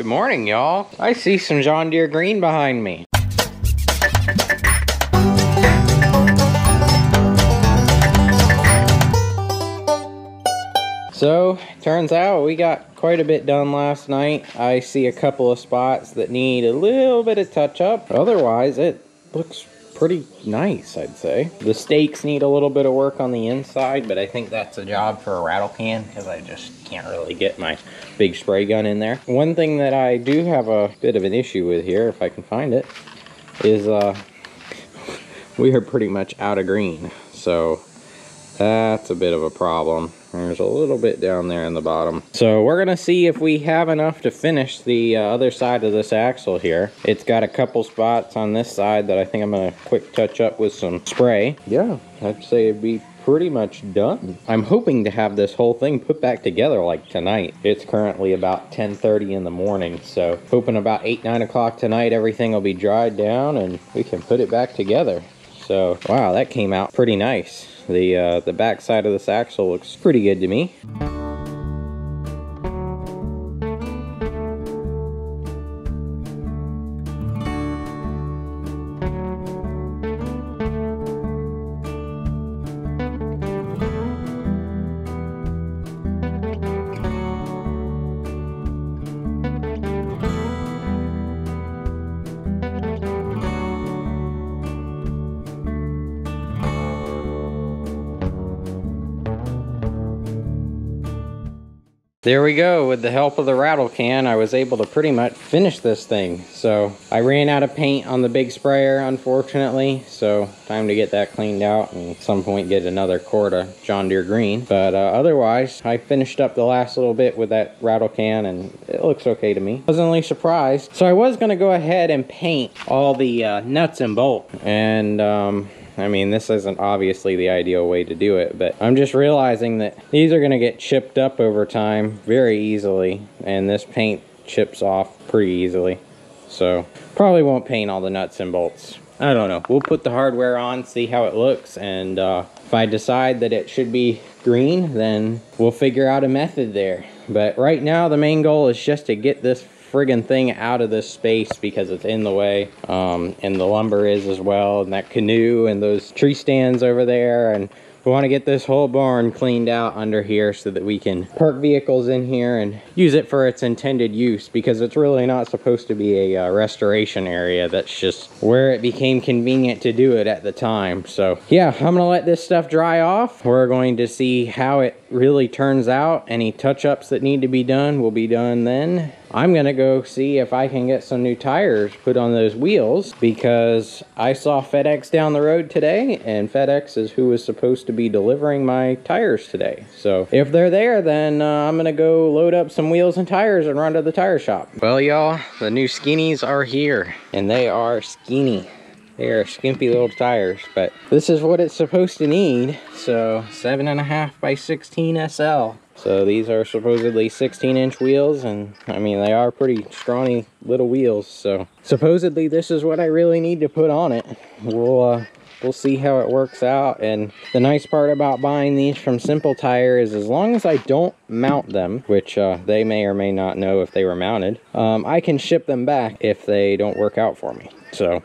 Good morning, y'all. I see some John Deere green behind me. So, turns out we got quite a bit done last night. I see a couple of spots that need a little bit of touch up. Otherwise, it looks pretty nice, I'd say. The stakes need a little bit of work on the inside, but I think that's a job for a rattle can because I just can't really get my big spray gun in there. One thing that I do have a bit of an issue with here, if I can find it, is uh, we are pretty much out of green. So that's a bit of a problem. There's a little bit down there in the bottom. So we're gonna see if we have enough to finish the uh, other side of this axle here. It's got a couple spots on this side that I think I'm gonna quick touch up with some spray. Yeah, I'd say it'd be pretty much done. I'm hoping to have this whole thing put back together like tonight. It's currently about 10.30 in the morning, so hoping about 8, 9 o'clock tonight everything will be dried down and we can put it back together. So, wow, that came out pretty nice. The, uh, the back side of this axle looks pretty good to me. There we go. With the help of the rattle can, I was able to pretty much finish this thing. So I ran out of paint on the big sprayer, unfortunately. So time to get that cleaned out and at some point get another quart of John Deere green. But uh, otherwise, I finished up the last little bit with that rattle can and it looks okay to me. Pleasantly surprised. So I was going to go ahead and paint all the uh, nuts and bolts. And um, I mean, this isn't obviously the ideal way to do it, but I'm just realizing that these are going to get chipped up over time very easily, and this paint chips off pretty easily. So, probably won't paint all the nuts and bolts. I don't know. We'll put the hardware on, see how it looks, and uh, if I decide that it should be green, then we'll figure out a method there. But right now, the main goal is just to get this friggin' thing out of this space because it's in the way. Um, and the lumber is as well, and that canoe and those tree stands over there. And we want to get this whole barn cleaned out under here so that we can park vehicles in here and use it for its intended use because it's really not supposed to be a uh, restoration area. That's just where it became convenient to do it at the time. So yeah, I'm gonna let this stuff dry off. We're going to see how it really turns out. Any touch-ups that need to be done will be done then. I'm gonna go see if I can get some new tires put on those wheels because I saw FedEx down the road today and FedEx is who is supposed to be delivering my tires today. So if they're there, then uh, I'm gonna go load up some wheels and tires and run to the tire shop. Well, y'all, the new skinnies are here and they are skinny. They are skimpy little tires, but this is what it's supposed to need. So seven and a half by 16 SL. So these are supposedly 16 inch wheels and I mean they are pretty scrawny little wheels so supposedly this is what I really need to put on it. We'll uh, we'll see how it works out and the nice part about buying these from Simple Tire is as long as I don't mount them which uh, they may or may not know if they were mounted um, I can ship them back if they don't work out for me. So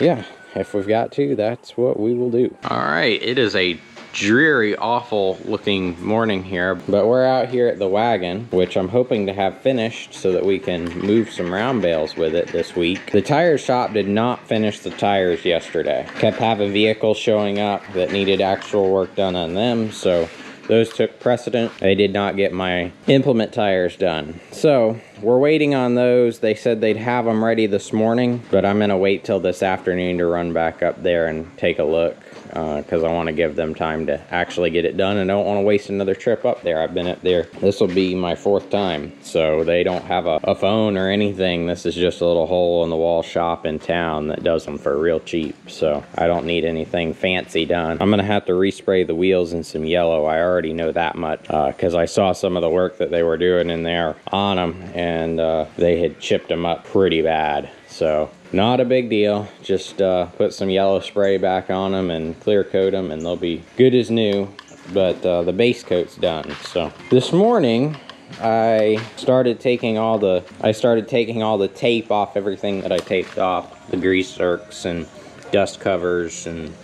yeah if we've got to that's what we will do. All right it is a dreary, awful looking morning here, but we're out here at the wagon, which I'm hoping to have finished so that we can move some round bales with it this week. The tire shop did not finish the tires yesterday. Kept having vehicles showing up that needed actual work done on them, so those took precedent. They did not get my implement tires done. So we're waiting on those. They said they'd have them ready this morning, but I'm gonna wait till this afternoon to run back up there and take a look because uh, I want to give them time to actually get it done and I don't want to waste another trip up there. I've been up there. This will be my fourth time. So they don't have a, a, phone or anything. This is just a little hole in the wall shop in town that does them for real cheap. So I don't need anything fancy done. I'm going to have to respray the wheels in some yellow. I already know that much because uh, I saw some of the work that they were doing in there on them and uh, they had chipped them up pretty bad. So not a big deal. Just uh, put some yellow spray back on them and clear coat them and they'll be good as new. But uh, the base coat's done. So this morning I started taking all the I started taking all the tape off everything that I taped off, the grease zerks and dust covers and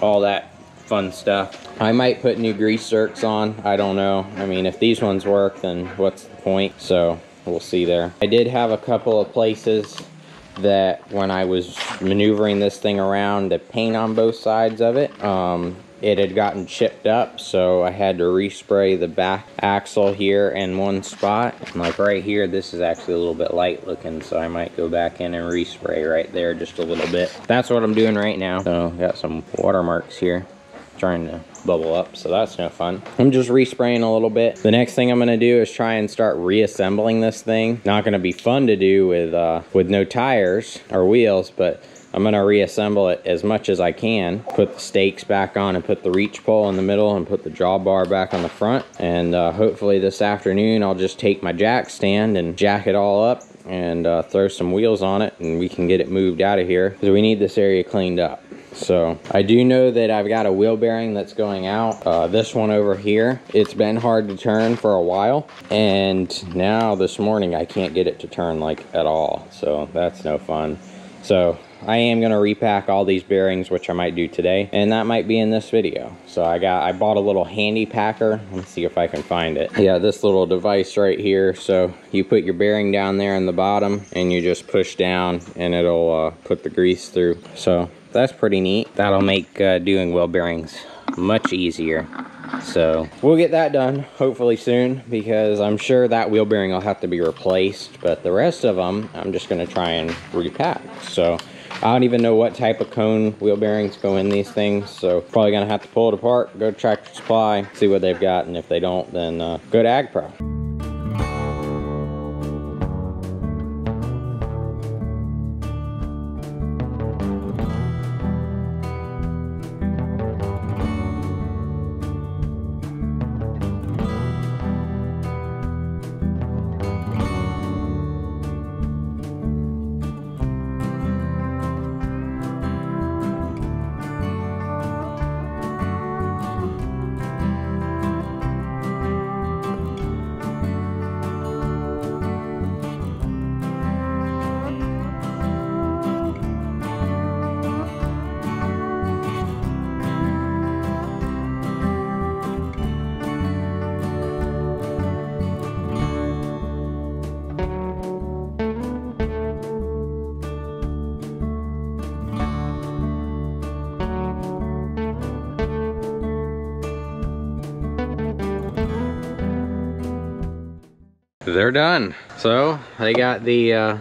all that fun stuff. I might put new grease zerks on. I don't know. I mean, if these ones work, then what's the point? So we'll see there. I did have a couple of places that when I was maneuvering this thing around the paint on both sides of it, um, it had gotten chipped up so I had to respray the back axle here in one spot. And like right here this is actually a little bit light looking so I might go back in and respray right there just a little bit. That's what I'm doing right now. So got some watermarks here trying to bubble up so that's no fun i'm just respraying a little bit the next thing i'm going to do is try and start reassembling this thing not going to be fun to do with uh with no tires or wheels but I'm going to reassemble it as much as I can. Put the stakes back on and put the reach pole in the middle and put the jaw bar back on the front. And uh, hopefully this afternoon I'll just take my jack stand and jack it all up and uh, throw some wheels on it and we can get it moved out of here because we need this area cleaned up. So I do know that I've got a wheel bearing that's going out. Uh, this one over here, it's been hard to turn for a while. And now this morning I can't get it to turn like at all. So that's no fun. So I am going to repack all these bearings, which I might do today, and that might be in this video. So I got, I bought a little handy packer. Let's see if I can find it. Yeah, this little device right here. So you put your bearing down there in the bottom, and you just push down, and it'll uh, put the grease through. So that's pretty neat. That'll make uh, doing wheel bearings much easier. So we'll get that done hopefully soon because I'm sure that wheel bearing will have to be replaced. But the rest of them, I'm just going to try and repack. So I don't even know what type of cone wheel bearings go in these things, so probably gonna have to pull it apart, go to Tractor Supply, see what they've got, and if they don't, then uh, go to AgPro. They're done. So they got the uh,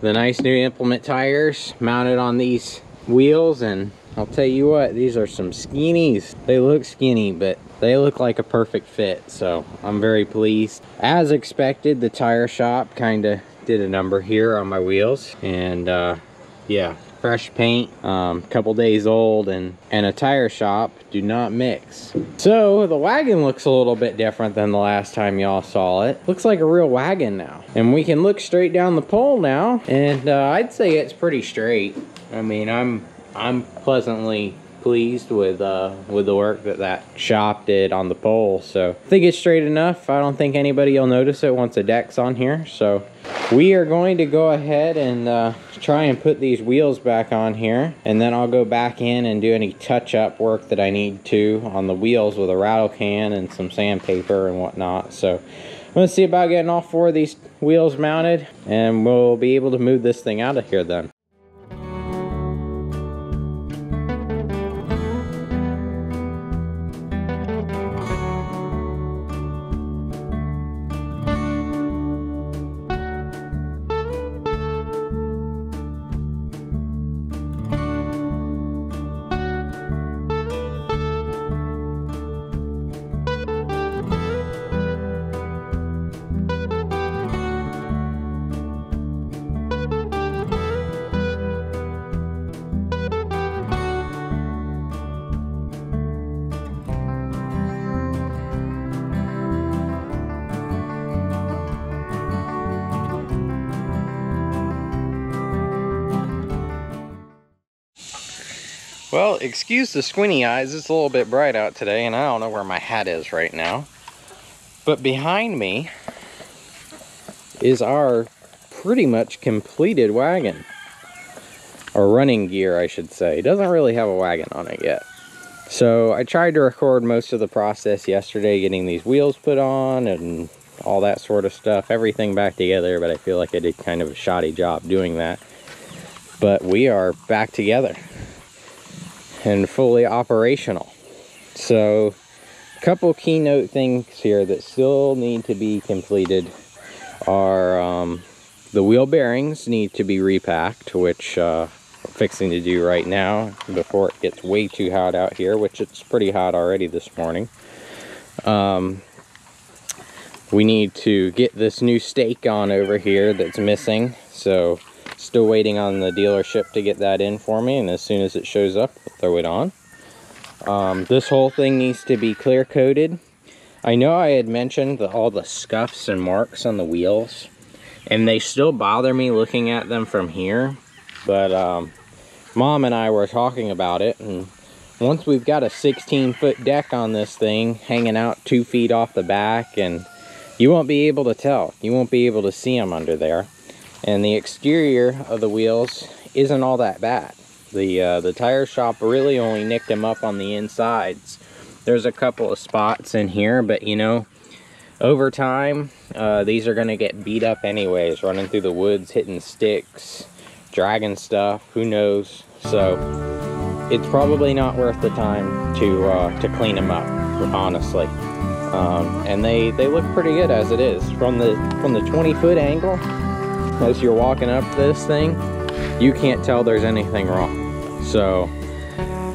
the nice new implement tires mounted on these wheels and I'll tell you what, these are some skinnies. They look skinny, but they look like a perfect fit, so I'm very pleased. As expected, the tire shop kind of did a number here on my wheels, and uh, yeah, fresh paint, a um, couple days old, and, and a tire shop do not mix. So the wagon looks a little bit different than the last time y'all saw it. Looks like a real wagon now. And we can look straight down the pole now, and uh, I'd say it's pretty straight. I mean, I'm I'm pleasantly pleased with uh, with the work that that shop did on the pole. So I think it's straight enough. I don't think anybody will notice it once the deck's on here. So we are going to go ahead and uh, try and put these wheels back on here. And then I'll go back in and do any touch-up work that I need to on the wheels with a rattle can and some sandpaper and whatnot. So I'm going to see about getting all four of these wheels mounted. And we'll be able to move this thing out of here then. Excuse the squinty eyes. It's a little bit bright out today, and I don't know where my hat is right now. But behind me is our pretty much completed wagon. Or running gear, I should say. It doesn't really have a wagon on it yet. So I tried to record most of the process yesterday, getting these wheels put on and all that sort of stuff, everything back together, but I feel like I did kind of a shoddy job doing that. But we are back together and fully operational. So a couple keynote things here that still need to be completed are um, the wheel bearings need to be repacked, which uh, I'm fixing to do right now before it gets way too hot out here, which it's pretty hot already this morning. Um, we need to get this new stake on over here that's missing. So still waiting on the dealership to get that in for me. And as soon as it shows up, we'll throw it on. Um, this whole thing needs to be clear coated. I know I had mentioned the, all the scuffs and marks on the wheels. And they still bother me looking at them from here. But um, mom and I were talking about it. And once we've got a 16 foot deck on this thing hanging out two feet off the back and you won't be able to tell. You won't be able to see them under there. And the exterior of the wheels isn't all that bad. The, uh, the tire shop really only nicked them up on the insides. There's a couple of spots in here, but you know, over time, uh, these are going to get beat up anyways, running through the woods, hitting sticks, dragging stuff, who knows. So it's probably not worth the time to, uh, to clean them up, honestly. Um, and they they look pretty good as it is from the from the 20 foot angle as you're walking up this thing you can't tell there's anything wrong. So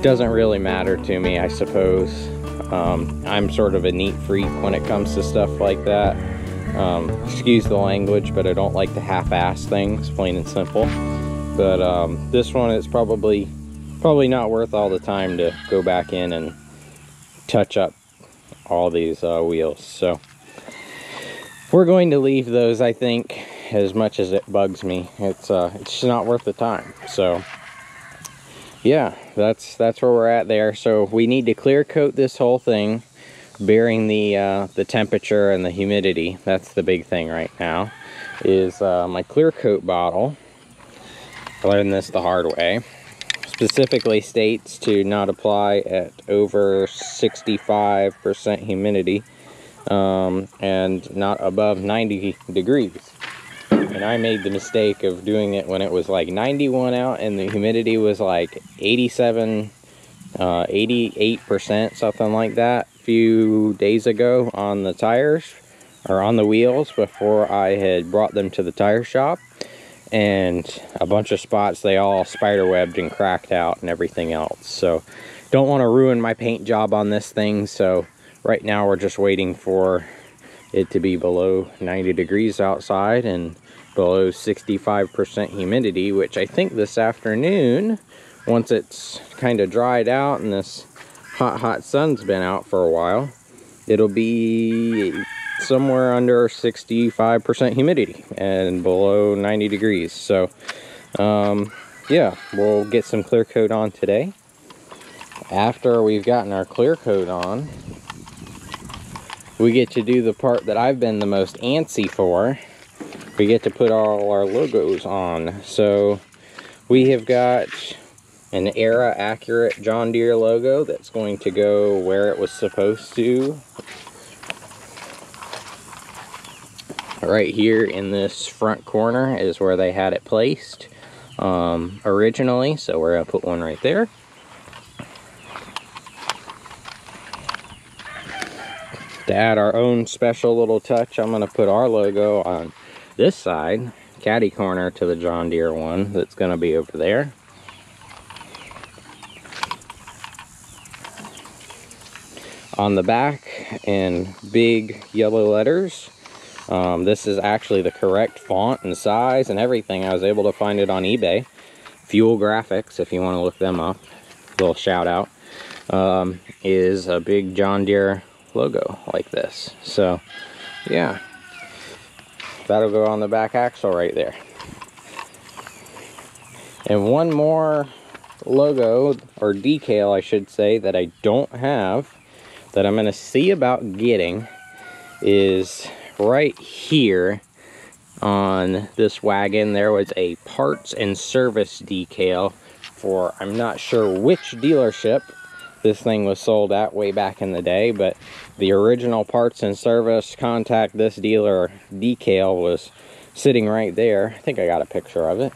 doesn't really matter to me I suppose. Um, I'm sort of a neat freak when it comes to stuff like that. Um, excuse the language but I don't like to half-ass things plain and simple. But um, this one is probably probably not worth all the time to go back in and touch up all these uh, wheels. So we're going to leave those, I think, as much as it bugs me. It's uh, it's just not worth the time. So yeah, that's that's where we're at there. So we need to clear coat this whole thing, bearing the uh, the temperature and the humidity. That's the big thing right now. Is uh, my clear coat bottle. I learned this the hard way specifically states to not apply at over 65% humidity um, and not above 90 degrees. And I made the mistake of doing it when it was like 91 out and the humidity was like 87, uh, 88%, something like that, a few days ago on the tires or on the wheels before I had brought them to the tire shop. And a bunch of spots they all spider webbed and cracked out and everything else. So don't want to ruin my paint job on this thing so right now we're just waiting for it to be below 90 degrees outside and below 65% humidity which I think this afternoon once it's kind of dried out and this hot hot sun's been out for a while it'll be somewhere under 65% humidity and below 90 degrees. So, um, yeah, we'll get some clear coat on today. After we've gotten our clear coat on, we get to do the part that I've been the most antsy for. We get to put all our logos on. So we have got an era accurate John Deere logo that's going to go where it was supposed to right here in this front corner is where they had it placed um, originally. So we're going to put one right there. To add our own special little touch, I'm going to put our logo on this side, caddy corner to the John Deere one that's going to be over there. On the back in big yellow letters, um, this is actually the correct font and size and everything. I was able to find it on eBay. Fuel Graphics, if you want to look them up. Little shout out. Um, is a big John Deere logo like this. So, yeah. That'll go on the back axle right there. And one more logo, or decal I should say, that I don't have, that I'm going to see about getting is right here on this wagon there was a parts and service decal for I'm not sure which dealership this thing was sold at way back in the day but the original parts and service contact this dealer decal was sitting right there I think I got a picture of it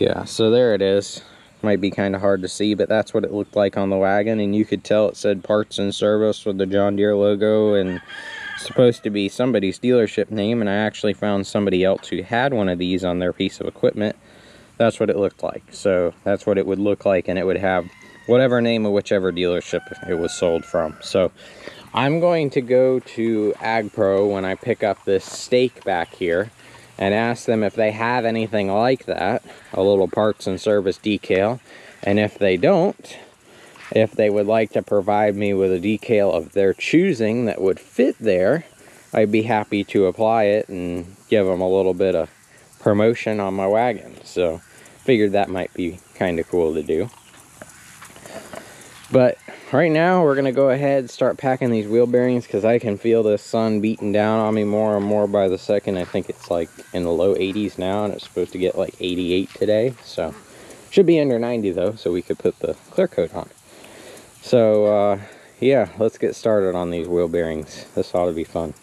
Yeah, so there it is. Might be kind of hard to see, but that's what it looked like on the wagon. And you could tell it said parts and service with the John Deere logo and supposed to be somebody's dealership name. And I actually found somebody else who had one of these on their piece of equipment. That's what it looked like. So that's what it would look like. And it would have whatever name of whichever dealership it was sold from. So I'm going to go to AgPro when I pick up this stake back here and ask them if they have anything like that, a little parts and service decal. And if they don't, if they would like to provide me with a decal of their choosing that would fit there, I'd be happy to apply it and give them a little bit of promotion on my wagon. So figured that might be kind of cool to do. But right now we're gonna go ahead and start packing these wheel bearings because I can feel the sun beating down on me more and more by the second. I think it's like in the low 80s now and it's supposed to get like 88 today. So should be under 90 though, so we could put the clear coat on. So uh, yeah, let's get started on these wheel bearings. This ought to be fun.